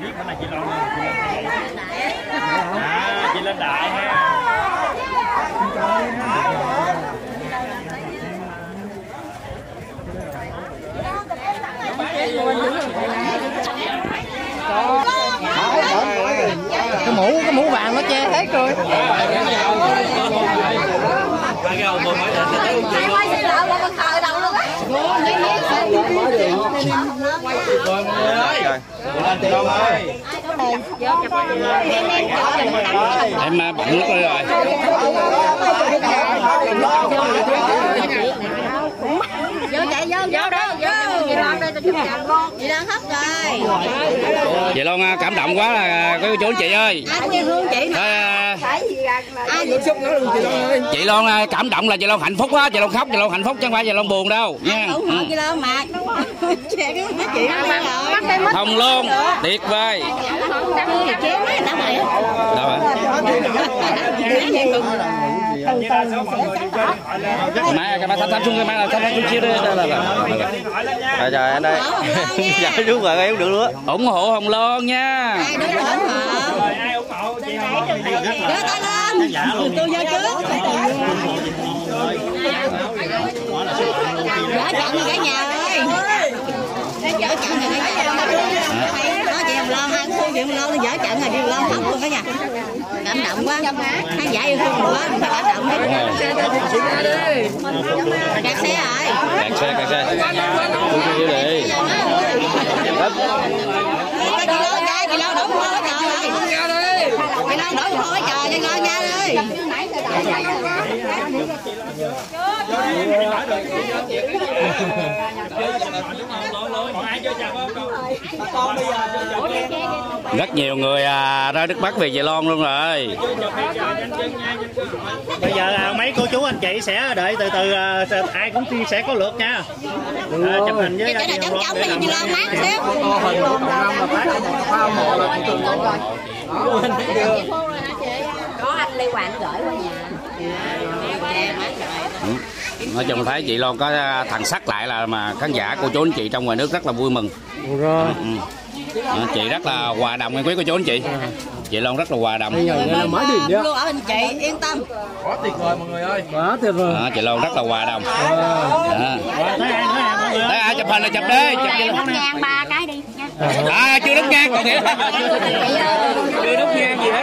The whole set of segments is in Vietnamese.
biết bữa nay chị Loan à chị lên đại ha cái mũ cái mũ vàng nó che hết rồi hai cái ông mới là sẽ tới chị quay xe lợ mà con thờ đâu luôn á em à, bận nước rồi. Vô chạy vô vô đây chị Loan hết rồi chị Loan à, cảm động quá là có chú anh chị ơi ai quê hương chị à, ai vậy xúc nó luôn chị Loan ơi chị Loan à, cảm động là chị Loan hạnh phúc á chị Loan khóc chị Loan hạnh phúc chứ không phải chị Loan buồn đâu nha chị Loan mà thông luôn tuyệt vời chéo mấy đã mày đâu ạ má cái má thăm thăm xuống cái má là thăm thăm xuống chia đây đây là là trời anh ơi. Dạ xuống rồi em được nữa ủng hộ Hồng Loan nha. Ai ủng hộ ai ủng hộ? Chị Hồng giơ tay lên tôi giơ trước. Dở chặn cả nhà ơi. Chặn rồi cả nhà Hồng Loan nó dở chặn rồi Hồng Loan khóc luôn cả nhà Cảm động quá. Khán giả yêu thương quá, phải cảm động đấy Kẹt xe rồi kẹt xe kẹt xe. Chưa đi Chị Loan ra, chị Loan đổ mồ hôi trời Chị Loan đổ mồ hôi trời, chị Loan nha ơi rất nhiều người à, ra Đức Bắc về Chị Loan luôn rồi. Bây giờ à, mấy cô chú anh chị sẽ đợi từ từ à, ai cũng sẽ có lượt nha. À, chụp hình với Cái chị này Có anh Lê Hoàng gửi qua nhà nói chung thấy chị Loan có à, thằng sắc lại là mà khán giả cô chú anh chị trong ngoài nước rất là vui mừng. Rồi. Ừ. Đó, chị rất là hòa đồng quý cô chú anh chị. Chị Loan rất là hòa đồng. Là mới đi luôn ở bên chị yên tâm. Quá tuyệt vời Đó, chị Loan rất là hòa đồng. Đó. thấy ai thấy ai mọi người Đấy, ai chụp hình là chụp đi chụp chị Loan. nhang ba cái đi à chưa đốt nhang còn nghĩa chưa đốt nhang gì hết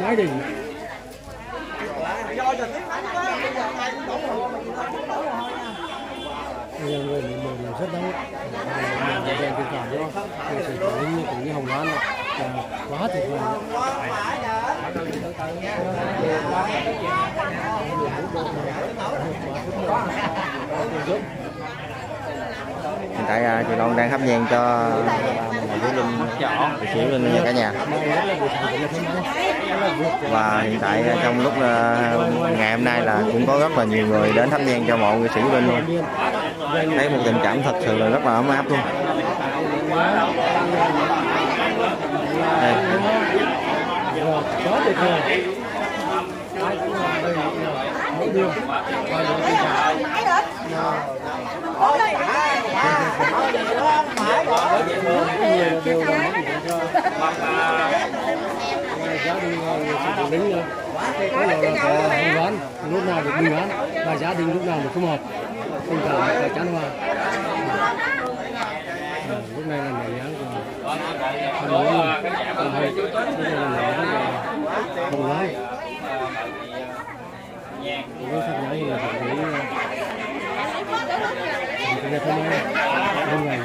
nói đi bây giờ người mình mình rất đấy mình dành tình cảm cho người thầy của linh cũng như hồng loan này quá tuyệt vời hiện tại à, chị Long đang hấp nhang cho à, chị Linh Thủy Sĩ Linh nha cả nhà. Và hiện tại à, trong lúc ngày hôm nay là cũng có rất là nhiều người đến thắp nhang cho mộ nghệ sĩ Linh luôn. Thấy một tình cảm thật sự là rất là ấm áp luôn. Đây quá tuyệt vời. Ai cũng làm đây mỗi điều và những là những chuyện cho gia đình người sự thủ lĩnh có là có hồng đoán lúc nào được bình an và gia đình lúc nào được họp tình cảm và chán hòa Ừ, lúc này là nhảy nháng của lúc này là của không lái Nếu sắp nói là phải nghĩ không ta không nói. Không ngày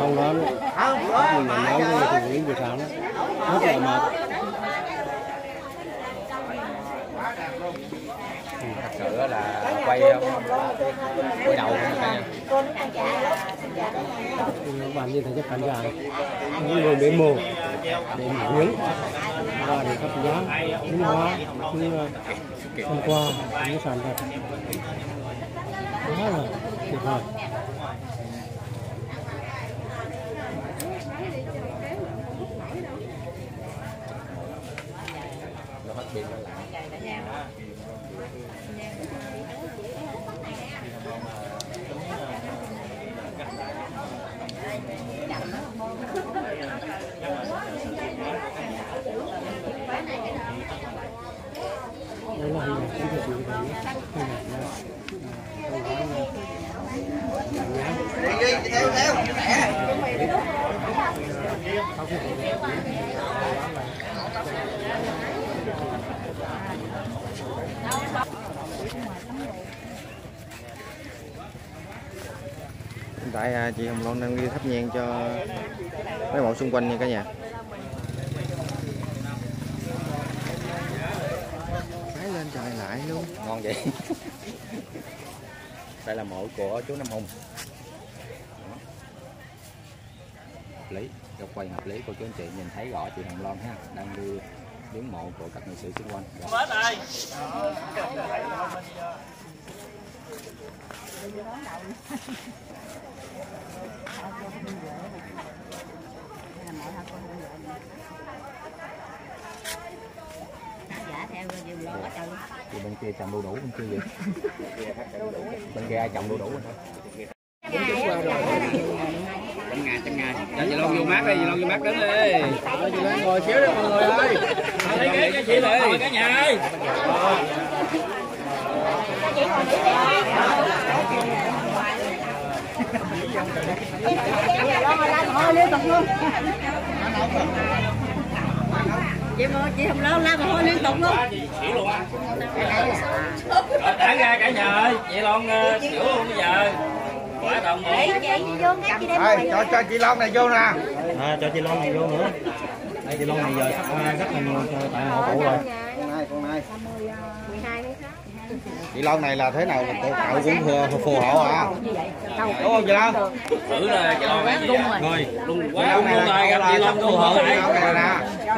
Không nói luôn. Mình mà nấu thì nghĩ về sáng Rất là mệt thật sự là quay quay đầu không cả nhà bạn như thế chắc khán giả. Những người bị mù để nướng và để cấp giá những hoa như phần quà những sản vật quá là tuyệt vời. đây là hình ảnh chúng ta chụp thấy hình ảnh là hiện tại à, chị Hồng Loan đang đi thắp nhang cho mấy mộ xung quanh nha cả nhà. Thái lên trời lại luôn. Ngon vậy. Đây là mộ của chú Năm Hùng. Đó. hợp lý góc quay hợp lý cô chú anh chị nhìn thấy rõ chị Hồng Loan ha đang đi viếng mộ của các nghệ sĩ xung quanh. Rồi. Dạ theo nhiều lo hết trơn. Thì bên kia trồng đu đủ bên kia vậy bên kia ai trồng đu đủ rồi? Thôi trăm ngàn trăm ngàn chị Loan vô mát đi chị Loan vô mát đứng đi. Chị ngồi xíu đi mọi người ơi. Lấy ghế cho chị đi cả nhà ơi. Chị mà chị không lâu la mà hôi liên tục luôn. tản ra cả nhà ơi chị Loan ờ, xỉu luôn bây giờ quả đồng một Đây, cho cho chị Long này vô nè. à, cho chị Loan này vô nữa đây chị Loan này giờ sắp à, rất là nhiều tại mộ cụ rồi Con này, con này. Chị Long này là thế nào? Là cậu, cậu cũng phù, phù hộ hả? Đúng không chị Long? thử là chị cái gì vậy rồi. Luôn quá Long này rồi là gặp chị là phù hộ này Long này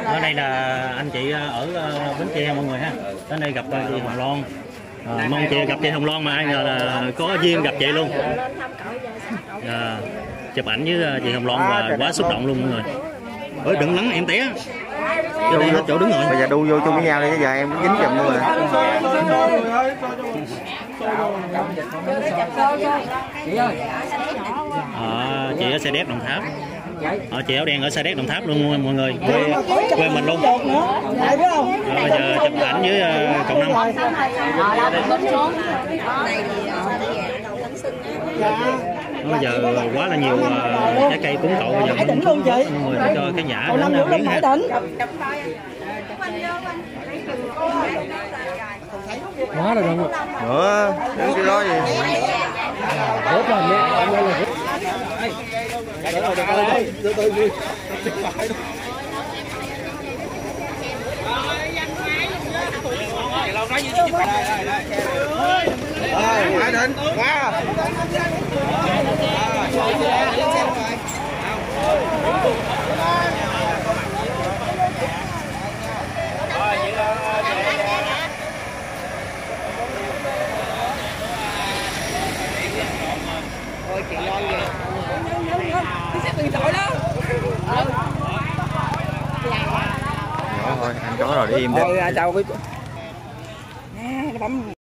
ở đây là anh chị à, ở à, Bến Tre mọi người ha. Đến đây gặp à, chị Hồng Loan. À, mong chị gặp chị Hồng Loan mà ai ngờ là có duyên gặp chị luôn. À, chụp ảnh với à, chị Hồng Loan và quá xúc động luôn mọi người. Ơi đừng lắng em té đây hết chỗ đứng rồi bây giờ đu vô chung với nhau đi chứ giờ em dính chùm luôn rồi à, chị ở xe đét đồng tháp à, chị áo đen ở xe đét đồng tháp luôn mọi người quê, quê mình luôn à, bây giờ chụp ảnh với uh, cộng năm bây giờ quá là nhiều uh, trái cây cúng cậu bây giờ mình luôn chị. Để cho khán giả đến uh, viếng ha quá là đông nữa đứng cái đó gì? Rất là mẹ anh đây là Rồi, Hải Định, qua. Nhỏ thôi anh có rồi để im đi. Thôi, chào quý